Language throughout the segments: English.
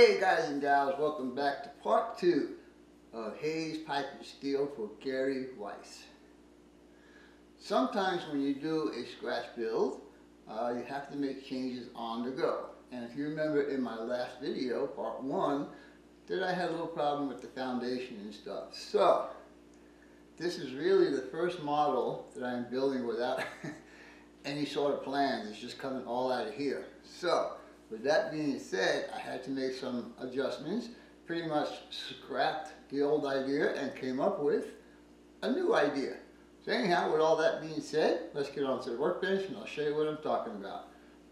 Hey guys and gals, welcome back to part two of Hays Pipe and Steel for Gary Weiss. Sometimes when you do a scratch build, uh, you have to make changes on the go. And if you remember in my last video, part one, that I had a little problem with the foundation and stuff. So, this is really the first model that I'm building without any sort of plans. It's just coming all out of here. So, with that being said, I had to make some adjustments, pretty much scrapped the old idea and came up with a new idea. So anyhow, with all that being said, let's get on to the workbench and I'll show you what I'm talking about.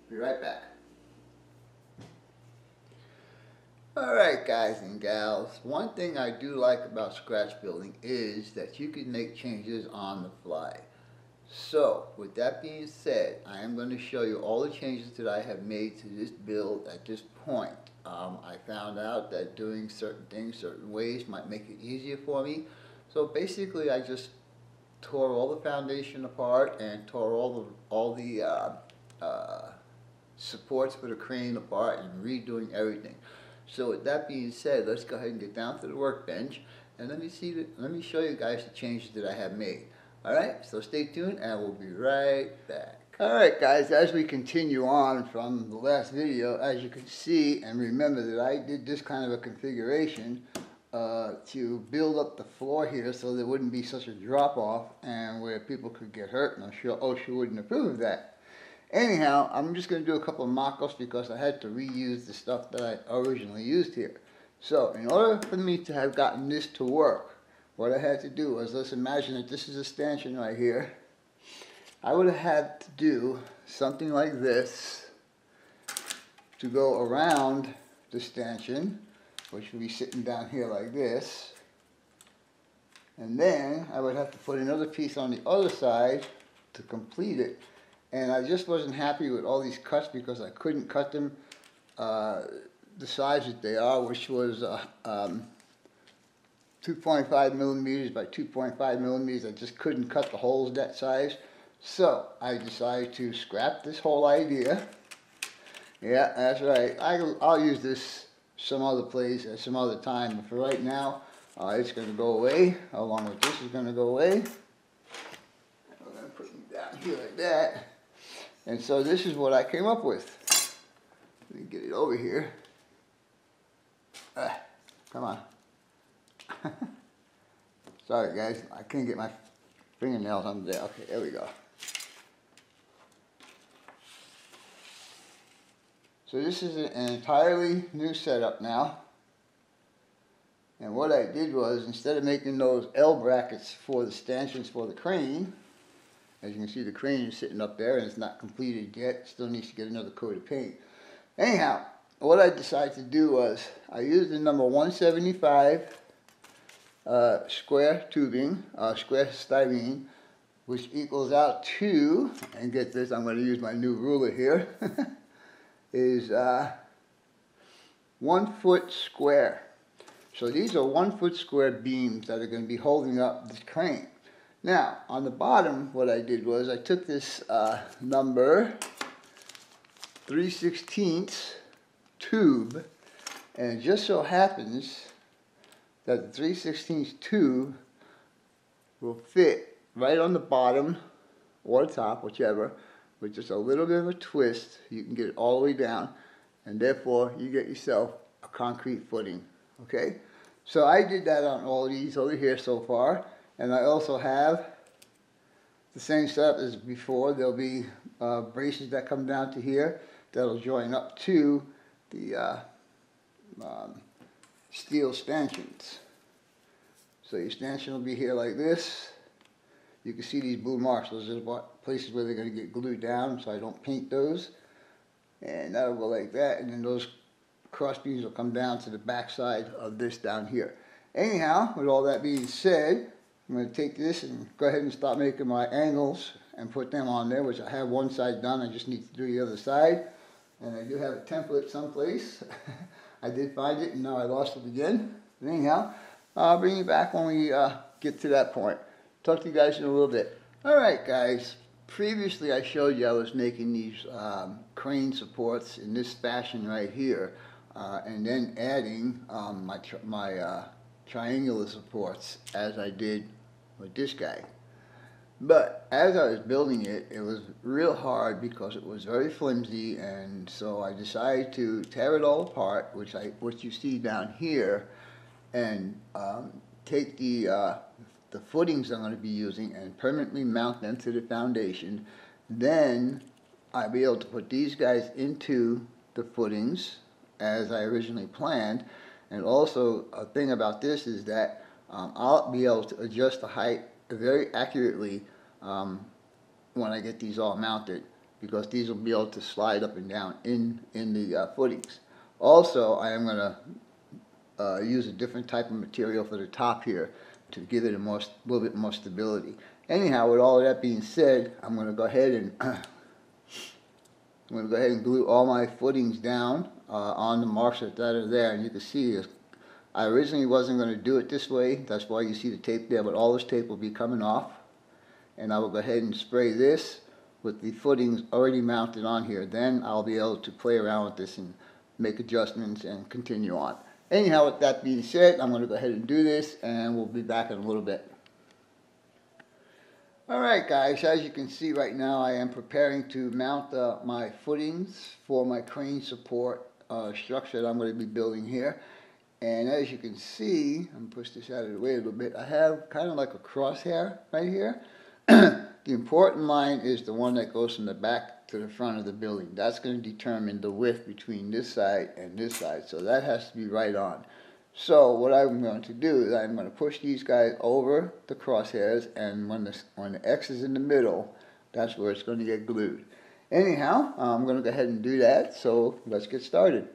Be right back. Alright guys and gals, one thing I do like about scratch building is that you can make changes on the fly. So, with that being said, I am going to show you all the changes that I have made to this build at this point. Um, I found out that doing certain things certain ways might make it easier for me. So basically I just tore all the foundation apart and tore all the, all the uh, uh, supports for the crane apart and redoing everything. So with that being said, let's go ahead and get down to the workbench and let me see the, let me show you guys the changes that I have made. Alright, so stay tuned and we'll be right back. Alright guys, as we continue on from the last video, as you can see and remember that I did this kind of a configuration uh, to build up the floor here so there wouldn't be such a drop off and where people could get hurt and I'm sure OSHA wouldn't approve of that. Anyhow, I'm just going to do a couple of mock-ups because I had to reuse the stuff that I originally used here. So, in order for me to have gotten this to work, what I had to do was, let's imagine that this is a stanchion right here. I would have had to do something like this to go around the stanchion, which would be sitting down here like this. And then I would have to put another piece on the other side to complete it. And I just wasn't happy with all these cuts because I couldn't cut them uh, the size that they are, which was uh, um, 2.5 millimeters by 2.5 millimeters. I just couldn't cut the holes that size. So I decided to scrap this whole idea. Yeah, that's right. I, will use this some other place at some other time. But for right now, uh, it's going to go away. Along with this is going to go away. I'm going to put them down here like that. And so this is what I came up with. Let me get it over here. Ah, come on. Sorry guys, I can't get my fingernails on there. Okay, there we go. So this is an entirely new setup now. And what I did was, instead of making those L brackets for the stanchions for the crane, as you can see the crane is sitting up there and it's not completed yet, still needs to get another coat of paint. Anyhow, what I decided to do was, I used the number 175 uh, square tubing, uh, square styrene, which equals out to, and get this, I'm going to use my new ruler here, is uh, one foot square. So these are one foot square beams that are going to be holding up this crane. Now, on the bottom, what I did was I took this uh, number 3 16 tube, and it just so happens that the 3 16 tube will fit right on the bottom or top, whichever, with just a little bit of a twist. You can get it all the way down, and therefore you get yourself a concrete footing. Okay? So I did that on all these over here so far, and I also have the same setup as before. There'll be uh, braces that come down to here that'll join up to the uh, um, steel stanchions. So your stanchion will be here like this. You can see these blue marks. Those are places where they're going to get glued down, so I don't paint those. And that'll go like that, and then those cross beams will come down to the back side of this down here. Anyhow, with all that being said, I'm going to take this and go ahead and start making my angles and put them on there, which I have one side done. I just need to do the other side. And I do have a template someplace. I did find it and now I lost it again. But anyhow, I'll bring you back when we uh, get to that point. Talk to you guys in a little bit. Alright guys, previously I showed you I was making these um, crane supports in this fashion right here. uh, and then adding um, my, tri- my uh, triangular supports as I did with this guy. But as I was building it, it was real hard because it was very flimsy, and so I decided to tear it all apart, which I what you see down here, and um, take the uh, the footings I'm going to be using and permanently mount them to the foundation. Then I'll be able to put these guys into the footings as I originally planned. And also a thing about this is that um, I'll be able to adjust the height very accurately um, when I get these all mounted because these will be able to slide up and down in, in the uh, footings. Also, I am going to uh, use a different type of material for the top here to give it a more, little bit more stability. Anyhow, with all that being said, I'm going to go ahead and I'm going to go ahead and glue all my footings down uh, on the marks that are there, and you can see I originally wasn't going to do it this way. That's why you see the tape there, but all this tape will be coming off. And I will go ahead and spray this with the footings already mounted on here. Then I'll be able to play around with this and make adjustments and continue on. Anyhow, with that being said, I'm going to go ahead and do this, and we'll be back in a little bit. Alright guys, as you can see right now I am preparing to mount uh, my footings for my crane support uh, structure that I'm going to be building here. And as you can see, I'm push this out of the way a little bit, I have kind of like a crosshair right here. the important line is the one that goes from the back to the front of the building. That's going to determine the width between this side and this side. So that has to be right on. So what I'm going to do is I'm going to push these guys over the crosshairs and when the, when the X is in the middle, that's where it's going to get glued. Anyhow, I'm going to go ahead and do that, so let's get started.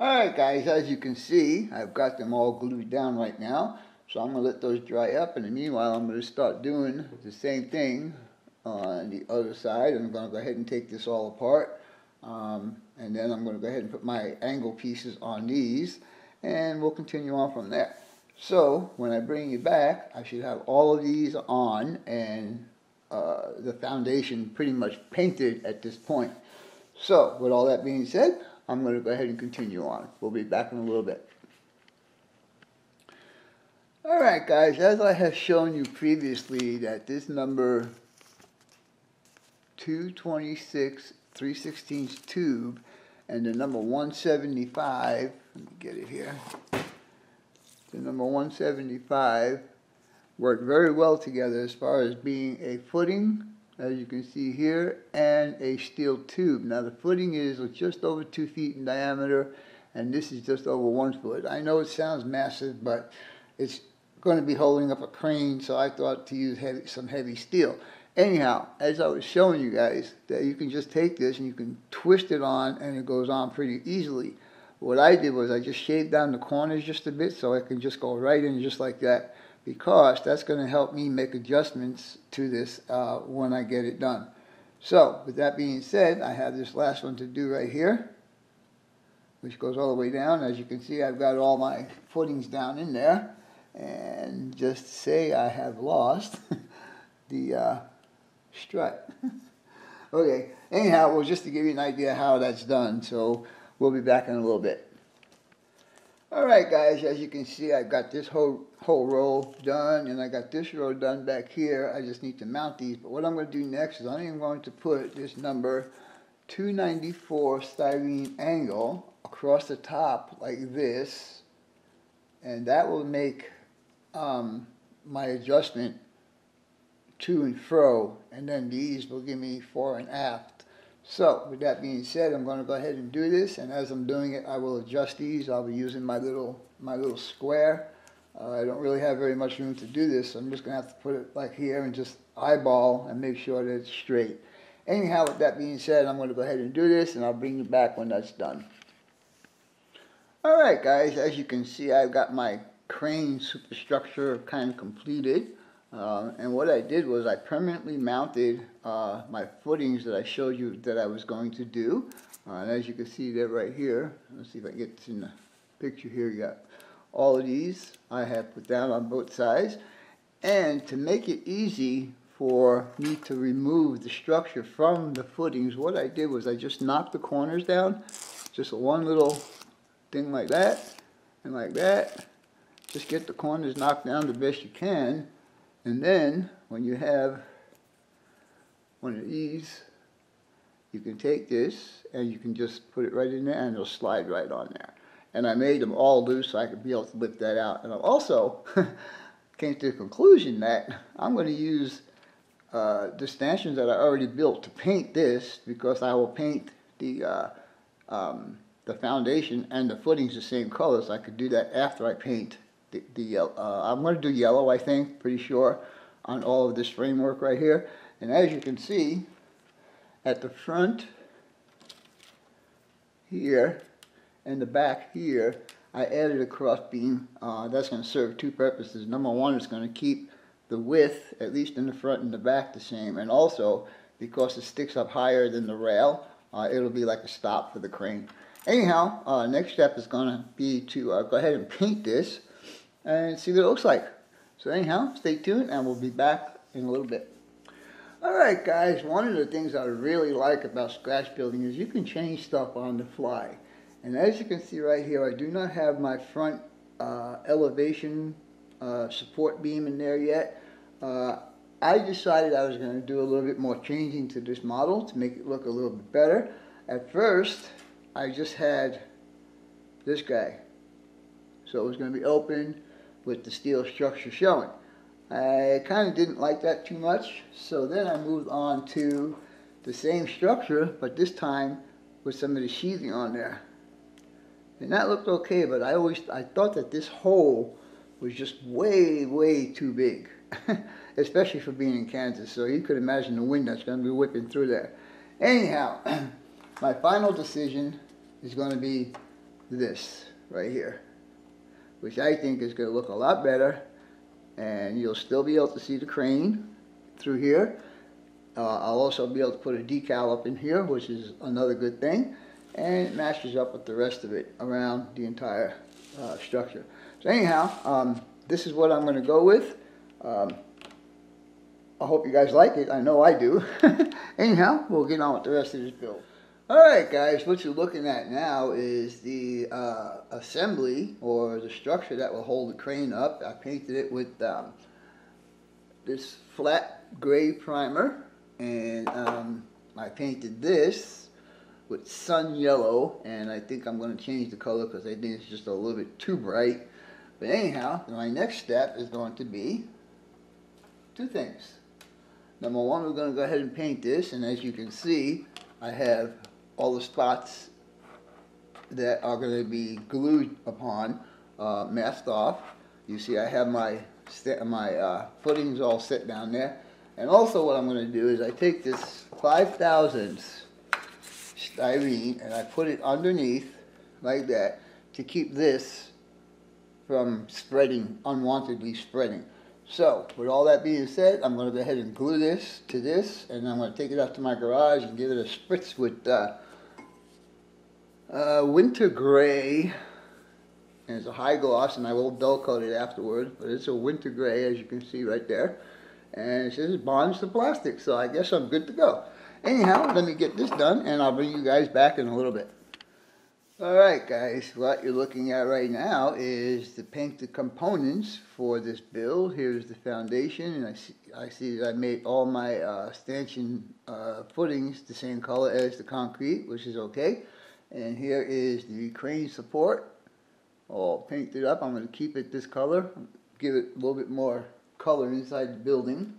Alright guys, as you can see, I've got them all glued down right now. So I'm going to let those dry up and in the meanwhile I'm going to start doing the same thing on the other side. I'm going to go ahead and take this all apart. Um, and then I'm going to go ahead and put my angle pieces on these and we'll continue on from there. So when I bring you back, I should have all of these on and uh, the foundation pretty much painted at this point. So with all that being said, I'm going to go ahead and continue on. We'll be back in a little bit. Alright guys, as I have shown you previously that this number 226 316 tube and the number 175, let me get it here, the number 175 work very well together as far as being a footing as you can see here, and a steel tube. Now the footing is just over two feet in diameter, and this is just over one foot. I know it sounds massive, but it's going to be holding up a crane, so I thought to use heavy, some heavy steel. Anyhow, as I was showing you guys, that you can just take this and you can twist it on, and it goes on pretty easily. What I did was I just shaved down the corners just a bit, so I can just go right in just like that because that's going to help me make adjustments to this uh, when I get it done. So, with that being said, I have this last one to do right here, which goes all the way down. As you can see, I've got all my footings down in there. And just say I have lost the uh, strut. okay, anyhow, well, just to give you an idea how that's done, so we'll be back in a little bit. Alright guys, as you can see I've got this whole, whole row done and I got this row done back here. I just need to mount these. But what I'm going to do next is I'm going to put this number 294 styrene angle across the top like this. And that will make um, my adjustment to and fro. And then these will give me fore and aft. So with that being said, I'm going to go ahead and do this, and as I'm doing it, I will adjust these. I'll be using my little my little square. Uh, I don't really have very much room to do this, so I'm just going to have to put it like here and just eyeball and make sure that it's straight. Anyhow, with that being said, I'm going to go ahead and do this, and I'll bring you back when that's done. Alright guys, as you can see, I've got my crane superstructure kind of completed. Uh, and what I did was I permanently mounted uh, my footings that I showed you that I was going to do. Uh, and as you can see, they're right here. Let's see if I get this in the picture here. You got all of these I have put down on both sides. And to make it easy for me to remove the structure from the footings, what I did was I just knocked the corners down. Just one little thing like that and like that. Just get the corners knocked down the best you can. And then when you have one of these, you can take this and you can just put it right in there and it'll slide right on there. And I made them all loose so I could be able to lift that out. And I also came to the conclusion that I'm going to use uh, the stanchions that I already built to paint this because I will paint the uh, um, the foundation and the footings the same color so I could do that after I paint the, the uh, I'm going to do yellow I think pretty sure on all of this framework right here. And as you can see at the front here and the back here I added a cross beam. Uh, that's going to serve two purposes. Number one it's going to keep the width at least in the front and the back the same. And also because it sticks up higher than the rail uh, it'll be like a stop for the crane. Anyhow uh, next step is going to be to uh, go ahead and paint this and see what it looks like. So anyhow, stay tuned and we'll be back in a little bit. Alright guys, one of the things I really like about scratch building is you can change stuff on the fly. And as you can see right here, I do not have my front uh, elevation uh, support beam in there yet. Uh, I decided I was going to do a little bit more changing to this model to make it look a little bit better. At first, I just had this guy. So it was going to be open with the steel structure showing. I kind of didn't like that too much, so then I moved on to the same structure, but this time with some of the sheathing on there. And that looked okay, but I always I thought that this hole was just way, way too big, especially for being in Kansas. So you could imagine the wind that's going to be whipping through there. Anyhow, my final decision is going to be this right here which I think is going to look a lot better. And you'll still be able to see the crane through here. Uh, I'll also be able to put a decal up in here, which is another good thing. And it matches up with the rest of it around the entire uh, structure. So anyhow, um, this is what I'm going to go with. Um, I hope you guys like it. I know I do. anyhow, we'll get on with the rest of this build. Alright guys, what you're looking at now is the uh, assembly or the structure that will hold the crane up. I painted it with um, this flat gray primer and um, I painted this with sun yellow and I think I'm going to change the color because I think it's just a little bit too bright. But anyhow, my next step is going to be two things. Number one, we're going to go ahead and paint this and as you can see, I have all the spots that are going to be glued upon, uh, masked off. You see I have my, my uh, footings all set down there. And also what I'm going to do is I take this 5 thousandths styrene and I put it underneath like that to keep this from spreading, unwantedly spreading. So, with all that being said, I'm going to go ahead and glue this to this, and I'm going to take it out to my garage and give it a spritz with uh, uh, winter gray, and it's a high gloss, and I will dull coat it afterwards, but it's a winter gray, as you can see right there. And it says bonds to plastic, so I guess I'm good to go. Anyhow, let me get this done, and I'll bring you guys back in a little bit. Alright guys, what you're looking at right now is the painted components for this build. Here's the foundation, and I see, I see that I made all my uh, stanchion uh, footings the same color as the concrete, which is okay. And here is the crane support, all painted up. I'm going to keep it this color, give it a little bit more color inside the building.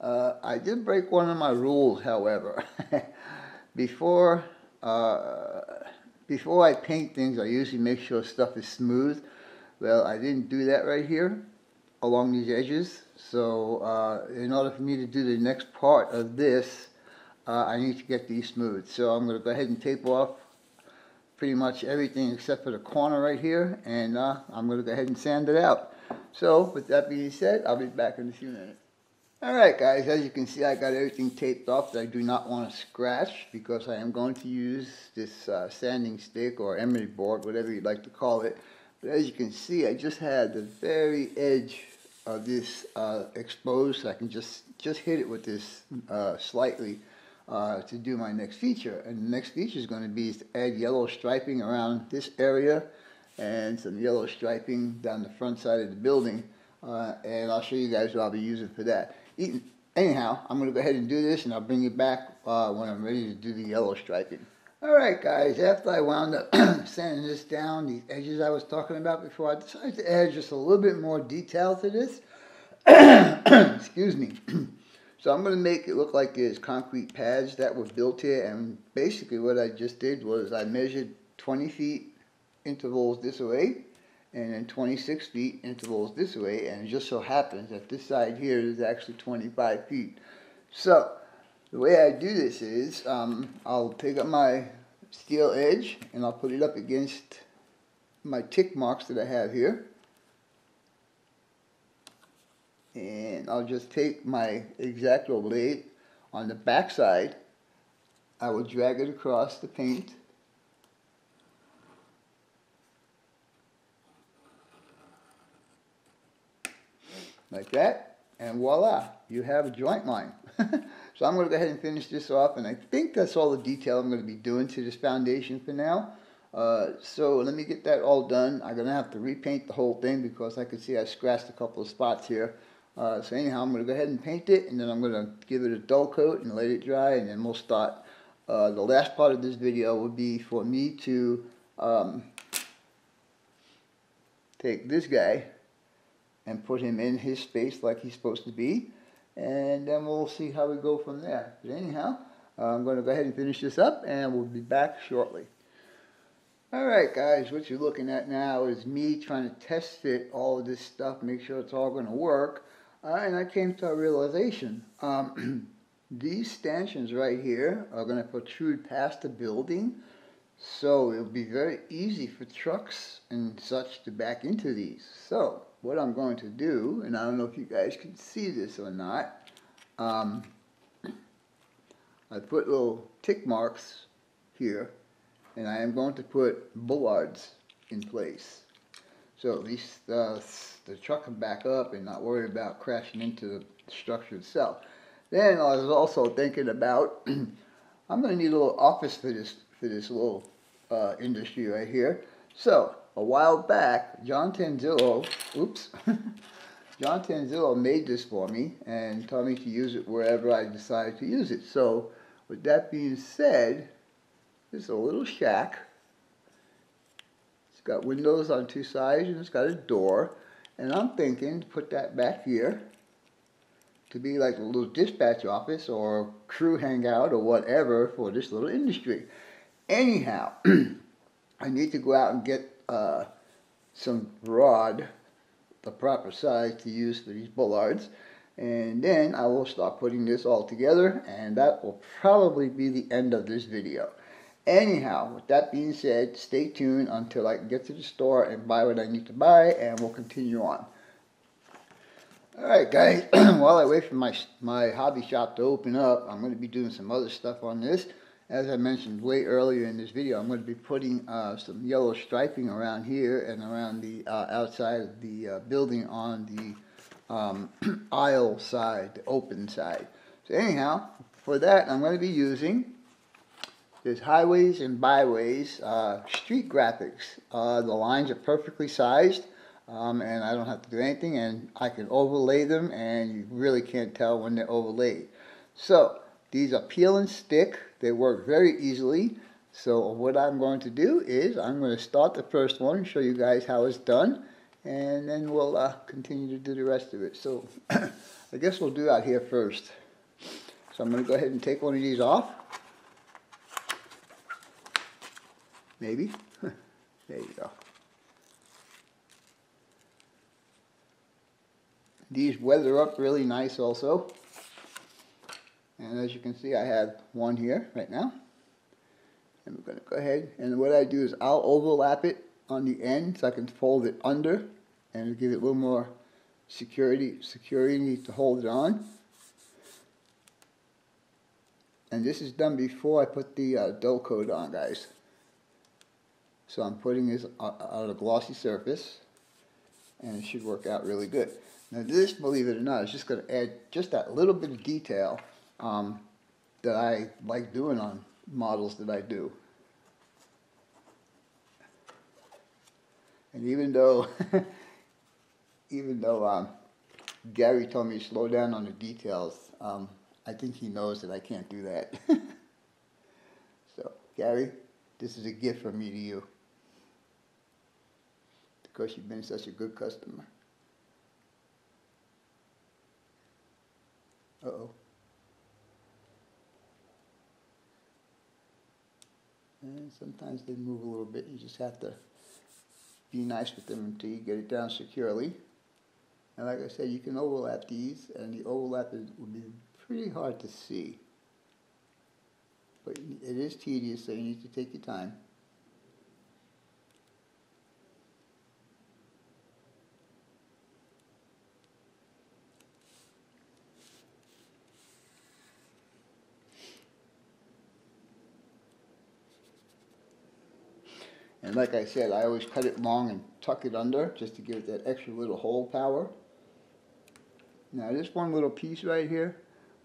Uh, I did break one of my rules, however. before, uh, before I paint things, I usually make sure stuff is smooth. Well, I didn't do that right here along these edges. So uh, in order for me to do the next part of this, uh, I need to get these smooth. So I'm going to go ahead and tape off pretty much everything except for the corner right here and uh, I'm going to go ahead and sand it out. So with that being said, I'll be back in a few minutes. Alright guys, as you can see I got everything taped off that I do not want to scratch because I am going to use this uh, sanding stick or emery board, whatever you'd like to call it. But as you can see I just had the very edge of this uh, exposed so I can just, just hit it with this uh, slightly uh, to do my next feature. And the next feature is going to be to add yellow striping around this area and some yellow striping down the front side of the building. Uh, and I'll show you guys what I'll be using for that. Anyhow, I'm going to go ahead and do this and I'll bring you back uh, when I'm ready to do the yellow striping. Alright guys, after I wound up sanding this down, these edges I was talking about before, I decided to add just a little bit more detail to this. Excuse me. so I'm going to make it look like there's concrete pads that were built here and basically what I just did was I measured 20 feet intervals this way and then 26 feet intervals this way and it just so happens that this side here is actually 25 feet. So the way I do this is um, I'll take up my steel edge and I'll put it up against my tick marks that I have here and I'll just take my X-Acto blade on the back side I will drag it across the paint like that, and voila, you have a joint line. so I'm going to go ahead and finish this off, and I think that's all the detail I'm going to be doing to this foundation for now. Uh, so let me get that all done. I'm going to have to repaint the whole thing because I can see I scratched a couple of spots here. Uh, so anyhow, I'm going to go ahead and paint it, and then I'm going to give it a dull coat and let it dry, and then we'll start. Uh, the last part of this video would be for me to um, take this guy and put him in his space like he's supposed to be. And then we'll see how we go from there. But anyhow, I'm going to go ahead and finish this up and we'll be back shortly. Alright guys, what you're looking at now is me trying to test fit all of this stuff, make sure it's all going to work. Uh, and I came to a realization. Um, these stanchions right here are going to protrude past the building. So it'll be very easy for trucks and such to back into these. So what I'm going to do, and I don't know if you guys can see this or not, um, I put little tick marks here, and I am going to put bollards in place. So at least uh, the truck can back up and not worry about crashing into the structure itself. Then I was also thinking about, I'm going to need a little office for this, for this little uh, industry right here. So a while back, John Tanzillo, oops, John Tanzillo made this for me and told me to use it wherever I decided to use it. So, with that being said, this is a little shack. Got windows on two sides and it's got a door. And I'm thinking to put that back here to be like a little dispatch office or crew hangout or whatever for this little industry. Anyhow, I need to go out and get uh, some rod, the proper size to use for these bullards. And then I will start putting this all together and that will probably be the end of this video. Anyhow, with that being said, stay tuned until I get to the store and buy what I need to buy and we'll continue on. Alright guys, while I wait for my, my hobby shop to open up, I'm going to be doing some other stuff on this as I mentioned way earlier in this video, I'm going to be putting uh, some yellow striping around here and around the uh, outside of the uh, building on the um, aisle side, the open side. So anyhow, for that I'm going to be using there's highways and byways, uh, street graphics. Uh, the lines are perfectly sized um, and I don't have to do anything and I can overlay them and you really can't tell when they're overlaid. So these are peel and stick. They work very easily. So what I'm going to do is I'm going to start the first one and show you guys how it's done. And then we'll uh, continue to do the rest of it. So I guess we'll do out here first. So I'm going to go ahead and take one of these off. Maybe. there you go. These weather up really nice also. And as you can see, I have one here right now. And we're going to go ahead, and what I do is I'll overlap it on the end so I can fold it under and give it a little more security, security to hold it on. And this is done before I put the uh, dull coat on, guys. So I'm putting this on a glossy surface, and it should work out really good. Now this, believe it or not, is just going to add just that little bit of detail um, that I like doing on models that I do. And even though, even though um, Gary told me to slow down on the details, um, I think he knows that I can't do that. so, Gary, this is a gift from me to you. Because you've been such a good customer. Uh-oh. And sometimes they move a little bit. You just have to be nice with them until you get it down securely. And like I said, you can overlap these, and the overlap is, would be pretty hard to see. But it is tedious, so you need to take your time. And like I said, I always cut it long and tuck it under just to give it that extra little hold power. Now this one little piece right here,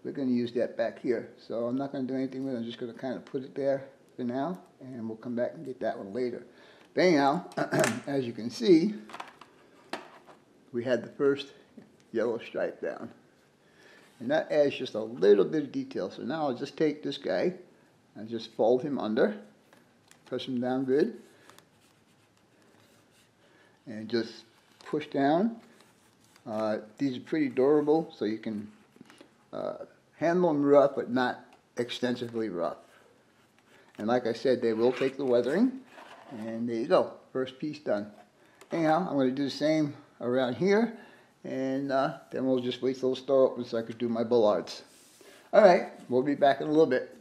we're going to use that back here. So I'm not going to do anything with it. I'm just going to kind of put it there for now, and we'll come back and get that one later. But anyhow, as you can see, we had the first yellow stripe down. And that adds just a little bit of detail. So now I'll just take this guy and just fold him under, press him down good, and just push down. Uh, these are pretty durable, so you can uh, handle them rough, but not extensively rough. And like I said, they will take the weathering. And there you go, first piece done. Anyhow, I'm going to do the same around here. And uh, then we'll just wait till the store opens so I could do my bollards. Alright, we'll be back in a little bit.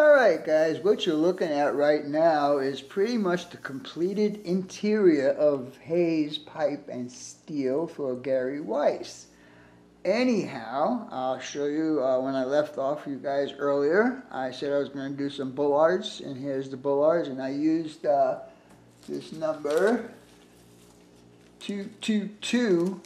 Alright guys, what you're looking at right now is pretty much the completed interior of Hays Pipe and Steel for Gary Weiss. Anyhow, I'll show you uh, when I left off you guys earlier. I said I was going to do some bullards, and here's the bullards, and I used uh, this number 222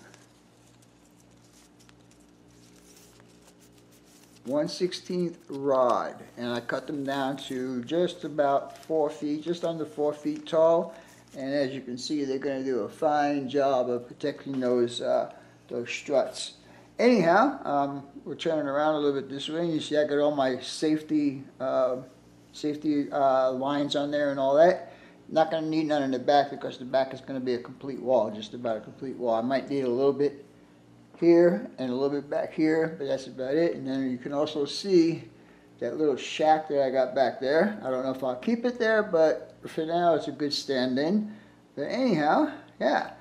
1 16th rod and I cut them down to just about 4 feet, just under 4 feet tall and as you can see they're going to do a fine job of protecting those uh, those struts. Anyhow, um, we're turning around a little bit this way you see I got all my safety uh, safety uh, lines on there and all that. Not going to need none in the back because the back is going to be a complete wall, just about a complete wall. I might need a little bit here and a little bit back here, but that's about it. And then you can also see that little shack that I got back there. I don't know if I'll keep it there, but for now it's a good stand-in. But anyhow, yeah.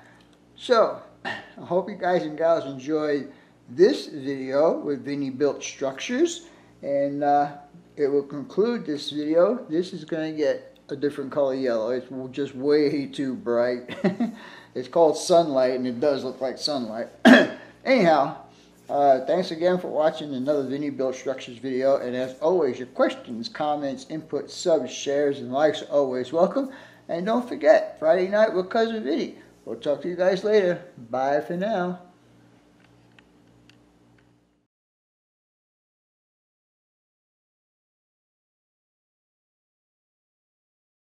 So, I hope you guys and gals enjoyed this video with Vinny Built Structures. And uh, it will conclude this video. This is going to get a different color yellow. It's just way too bright. it's called sunlight, and it does look like sunlight. Anyhow, uh, thanks again for watching another Vinny Built Structures video. And as always, your questions, comments, input, subs, shares, and likes are always welcome. And don't forget, Friday night with Cousin Vinny. We'll talk to you guys later. Bye for now.